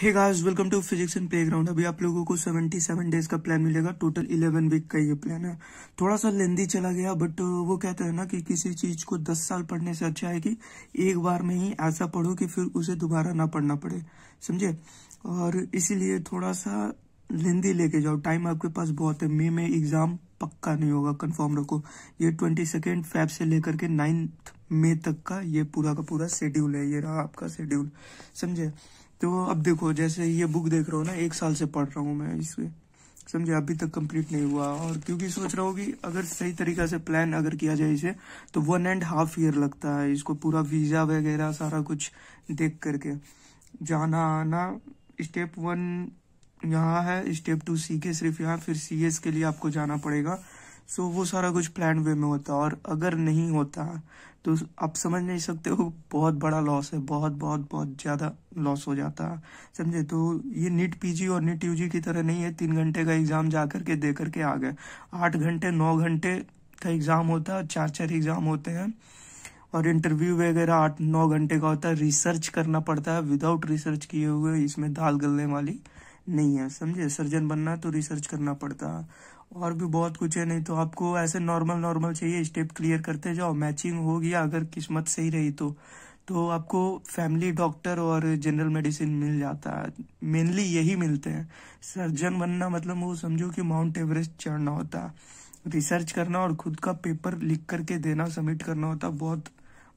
Hey guys welcome to physics in playground अभी आप लोगों को 77 डेज़ का प्लान मिलेगा. टोटल 11 वीक का ये प्लान है. थोड़ा सा लेंदी चला गया बट वो कहते हैं ना कि किसी चीज़ को 10 साल पढ़ने से अच्छा है कि एक बार में ही ऐसा पढ़ो कि फिर उसे दोबारा ना पढ़ना पड़े। समझे? और इसीलिए थोड़ा सा लेंदी लेके जाओ। टाइम आपके पास बहुत है। मे में, एग्ज़ाम पक्का नहीं होगा कन्फर्म रखो। ये ट्वेंटी सेकेंड फैब से लेकर के नाइन्थ मे तक का ये पूरा का पूरा शेड्यूल है। ये रहा आपका शेड्यूल समझे? तो अब देखो, जैसे ये बुक देख रहा हो ना, एक साल से पढ़ रहा हूँ मैं इसे समझे, अभी तक कंप्लीट नहीं हुआ। और क्योंकि सोच रहा हूँ कि अगर सही तरीका से प्लान अगर किया जाए इसे तो वन एंड हाफ़ ईयर लगता है इसको, पूरा वीज़ा वगैरह सारा कुछ देख करके। जाना आना स्टेप वन यहाँ है स्टेप टू सी के सिर्फ़ यहाँ, फिर सी एस के लिए आपको जाना पड़ेगा। सो वो सारा कुछ प्लान वे में होता और अगर नहीं होता तो आप समझ नहीं सकते हो, बहुत बड़ा लॉस है, बहुत बहुत बहुत ज़्यादा लॉस हो जाता। समझे? तो ये नीट पीजी और नीट यूजी की तरह नहीं है, तीन घंटे का एग्ज़ाम जा करके, दे करके आ गए। आठ घंटे, नौ घंटे का एग्ज़ाम होता है चार चार एग्ज़ाम होते हैं। और इंटरव्यू वगैरह आठ, नौ घंटे का होता। है रिसर्च करना पड़ता है विदाउट रिसर्च किए हुए, इसमें दाल गलने वाली। नहीं है, समझे? सर्जन बनना तो रिसर्च करना पड़ता। और भी बहुत कुछ है, नहीं तो आपको ऐसे नॉर्मल नॉर्मल चाहिए स्टेप क्लियर करते जाओ मैचिंग हो गया, अगर किस्मत सही रही तो। तो आपको फैमिली डॉक्टर और जनरल मेडिसिन मिल जाता है। मेनली यही मिलते हैं। सर्जन बनना मतलब वो समझो कि माउंट एवरेस्ट चढ़ना होता। रिसर्च करना और खुद का पेपर लिख करके देना सबमिट करना होता। बहुत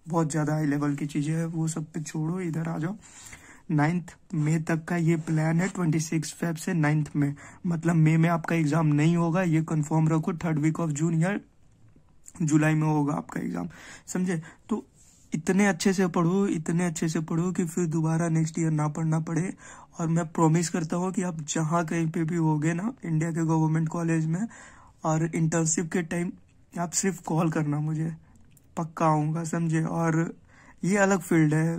बहुत ज़्यादा हाई लेवल की चीज़ें है, वो सब पे छोड़ो, इधर आ जाओ। नाइन्थ मई तक का ये प्लान है ट्वेंटी सिक्स फेब से नाइन्थ में मतलब मई में आपका एग्ज़ाम नहीं होगा, ये कंफर्म रखो थर्ड वीक ऑफ़ जून या जुलाई में होगा आपका एग्ज़ाम समझे? तो इतने अच्छे से पढ़ो, इतने अच्छे से पढ़ो कि फिर दोबारा नेक्स्ट ईयर ना पढ़ना पड़े। और मैं प्रॉमिस करता हूँ कि आप जहाँ कहीं पे भी होगे ना इंडिया के गवर्नमेंट कॉलेज में, और इंटर्नशिप के टाइम आप सिर्फ़ कॉल करना मुझे। पक्का आऊँगा, समझे? और ये अलग फ़ील्ड है।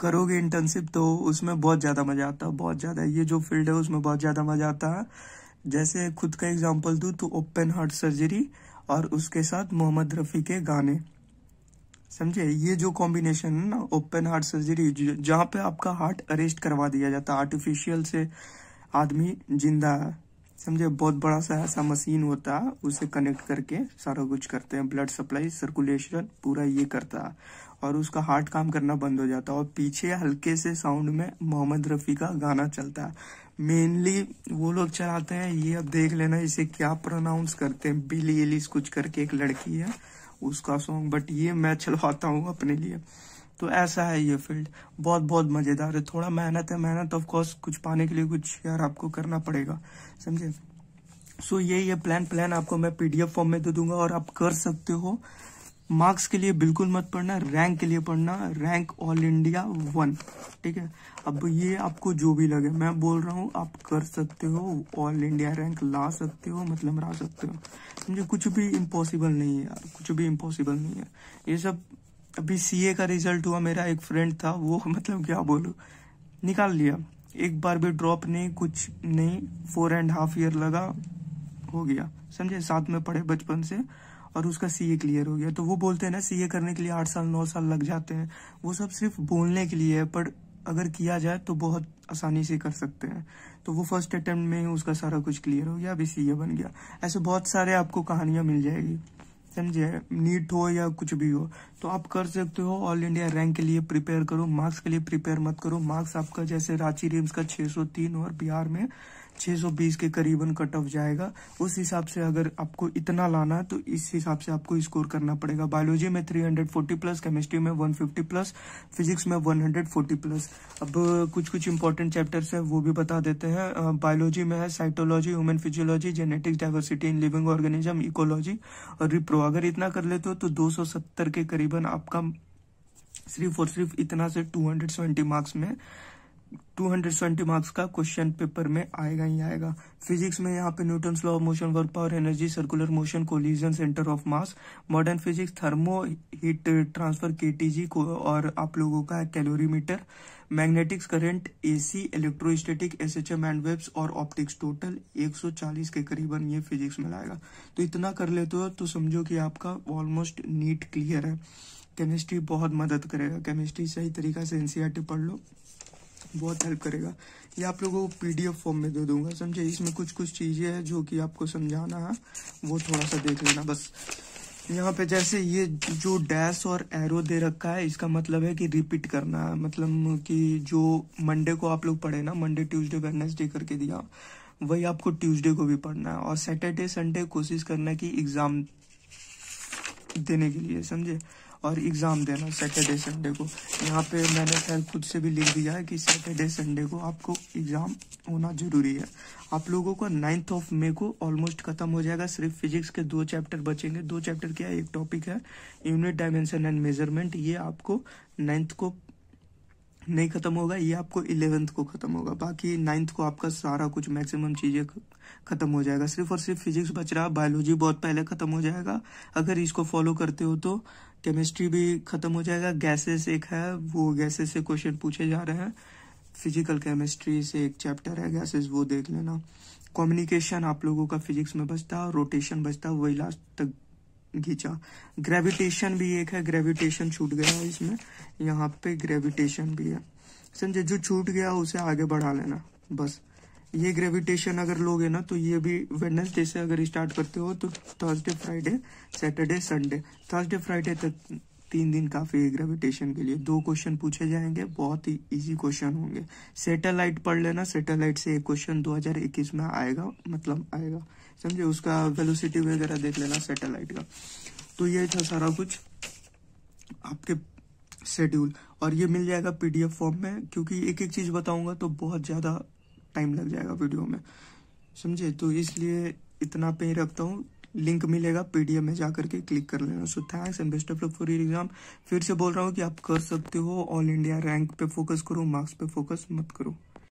करोगे इंटर्नशिप तो उसमें बहुत ज़्यादा मज़ा आता है, बहुत ज़्यादा। ये जो फ़ील्ड है उसमें बहुत ज़्यादा मज़ा आता है। जैसे खुद का एग्ज़ाम्पल दूँ तो ओपन हार्ट सर्जरी और उसके साथ मोहम्मद रफ़ी के गाने। समझे? ये जो कॉम्बिनेशन है ना ओपन हार्ट सर्जरी जहाँ पे आपका हार्ट अरेस्ट करवा दिया जाता है। आर्टिफिशियल से आदमी ज़िंदा है। समझे, बहुत बड़ा सा ऐसा मशीन होता है उसे कनेक्ट करके सारा कुछ करते हैं। ब्लड सप्लाई सर्कुलेशन पूरा ये करता। है और उसका हार्ट काम करना बंद हो जाता है और पीछे हल्के से साउंड में मोहम्मद रफ़ी का गाना चलता। है मेनली वो लोग चलाते हैं, ये अब देख लेना इसे क्या प्रोनाउंस करते हैं। बिली एलिस कुछ करके एक लड़की है, उसका सॉन्ग बट ये मैं चलवाता हूँ अपने लिए। तो ऐसा है ये फ़ील्ड। बहुत बहुत मज़ेदार है। थोड़ा मेहनत है। मेहनत ऑफ़ कोर्स कुछ पाने के लिए कुछ यार आपको करना पड़ेगा। समझे? सो so, ये ये प्लान प्लान आपको मैं पीडीएफ फॉर्म में दे दूँगा और आप कर सकते हो। मार्क्स के लिए बिल्कुल मत पढ़ना। रैंक के लिए पढ़ना। रैंक ऑल इंडिया वन ठीक है? अब ये आपको जो भी लगे मैं बोल रहा हूँ आप कर सकते हो। ऑल इंडिया रैंक ला सकते हो मतलब रा सकते हो। समझे? कुछ भी इम्पॉसिबल नहीं है यार। कुछ भी इम्पॉसिबल नहीं है। ये सब अभी सीए का रिज़ल्ट हुआ, मेरा एक फ्रेंड था, वो मतलब क्या बोलू? निकाल लिया। एक बार भी ड्रॉप नहीं, कुछ नहीं फोर एंड हाफ़ ईयर लगा, हो गया। समझे? साथ में पढ़े बचपन से, और उसका सीए क्लियर हो गया। तो वो बोलते हैं ना सीए करने के लिए आठ साल, नौ साल लग जाते हैं। वो सब सिर्फ़ बोलने के लिए है, पर अगर किया जाए तो बहुत आसानी से कर सकते हैं। तो वो फ़र्स्ट अटेम्प्ट में ही उसका सारा कुछ क्लियर हो गया, अभी सीए बन गया। ऐसे बहुत सारे आपको कहानियाँ मिल जाएगी। समझे नीट हो या कुछ भी हो तो आप कर सकते हो। ऑल इंडिया रैंक के लिए प्रिपेयर करो मार्क्स के लिए प्रिपेयर मत करो। मार्क्स आपका जैसे रांची रिम्स का 603 और बिहार में 620 के करीबन कट ऑफ़ जाएगा। उस हिसाब से अगर आपको इतना लाना है तो इस हिसाब से आपको स्कोर करना पड़ेगा। बायोलॉजी में 340 प्लस केमिस्ट्री में 150 प्लस फिजिक्स में 140 प्लस अब कुछ कुछ इंपॉर्टेंट चैप्टर्स है, वो भी बता देते हैं। बायोलॉजी में है cytology human physiology genetics diversity in living organism ecology और रिप्रो अगर इतना कर लेते हो तो 270 के करीबन आपका सिर्फ़ और सिर्फ़ इतना से 270 मार्क्स में 220 मार्क्स का क्वेश्चन पेपर में आएगा ही आएगा। फिजिक्स में यहाँ पे Newton law of motion work power energy circular motion collision centre of mass modern physics thermo heat transfer के को और आप लोगों का calorimeter magnetics current AC electrostatic SHM and waves और ऑप्टिक्स टोटल 140 के करीबन ये फिजिक्स में लाएगा। तो इतना कर लेते हो तो समझो कि आपका ऑलमोस्ट नीट क्लियर है। केमिस्ट्री बहुत मदद करेगा। केमिस्ट्री सही तरीका से एनसीआर पढ़ लो। बहुत हेल्प करेगा। ये आप लोगों को पीडीएफ फॉर्म में दे दूँगा, समझे? इसमें कुछ कुछ चीज़ें हैं जो कि आपको समझाना है, वो थोड़ा सा देख लेना बस। यहाँ पे जैसे ये जो डैश और एरो दे रखा है, इसका मतलब है कि रिपीट करना है। मतलब कि जो मंडे को आप लोग पढ़े ना मंडे ट्यूसडे वेडनेसडे करके दिया, वही आपको ट्यूसडे को भी पढ़ना है। और सैटरडे संडे कोशिश करना है कि एग्ज़ाम देने के लिए, समझे? और एग्ज़ाम देना सैटरडे संडे को। यहाँ पे मैंने खैर खुद से भी लिख दिया है कि सैटरडे संडे को आपको एग्ज़ाम होना ज़रूरी है। आप लोगों को नाइन्थ ऑफ़ मे को ऑलमोस्ट खत्म हो जाएगा। सिर्फ़ फिजिक्स के दो चैप्टर बचेंगे। दो चैप्टर क्या है? एक टॉपिक है यूनिट डायमेंशन एंड मेज़रमेंट ये आपको नाइन्थ को नहीं खत्म होगा, ये आपको इलेवेंथ को खत्म होगा। बाकी नाइन्थ को आपका सारा कुछ मैक्सिमम चीज़ें खत्म हो जाएगा। सिर्फ़ और सिर्फ़ फिजिक्स बच रहा बायोलॉजी बहुत पहले खत्म हो जाएगा। अगर इसको फॉलो करते हो तो केमिस्ट्री भी खत्म हो जाएगा गैसेस एक है, वो गैसेस से क्वेश्चन पूछे जा रहे हैं। फ़िज़िकल केमिस्ट्री से एक चैप्टर है गैसेस वो देख लेना। कम्युनिकेशन आप लोगों का फिजिक्स में बचता है रोटेशन बचता, वही लास्ट तक घींचा। ग्रेविटेशन भी एक है ग्रेविटेशन छूट गया इसमें। यहाँ पे ग्रेविटेशन भी है। समझे जो छूट गया उसे आगे बढ़ा लेना, बस। ये ग्रेविटेशन अगर लोगे ना तो ये भी वेडनेसडे से अगर स्टार्ट करते हो तो Thursday Friday Saturday Sunday Thursday Friday तक तीन दिन काफ़ी है ग्रेविटेशन के लिए। दो क्वेश्चन पूछे जाएँगे, बहुत ही इजी क्वेश्चन होंगे। सैटेलाइट पढ़ लेना सैटेलाइट से एक क्वेश्चन 2021 में आएगा मतलब आएगा। समझे? उसका वेलोसिटी वगैरह देख लेना सैटेलाइट का। तो ये था सारा कुछ आपके शेड्यूल और ये मिल जाएगा पीडीएफ फॉर्म में, क्योंकि एक एक चीज़ बताऊँगा तो बहुत ज़्यादा टाइम लग जाएगा वीडियो में। समझे? तो इसलिए इतना पे ही रखता हूँ। लिंक मिलेगा पीडीएफ में जाकर के क्लिक कर लेना। So thanks and best of luck for your exam फिर से बोल रहा हूँ कि आप कर सकते हो। ऑल इंडिया रैंक पे फोकस करो मार्क्स पे फोकस मत करो।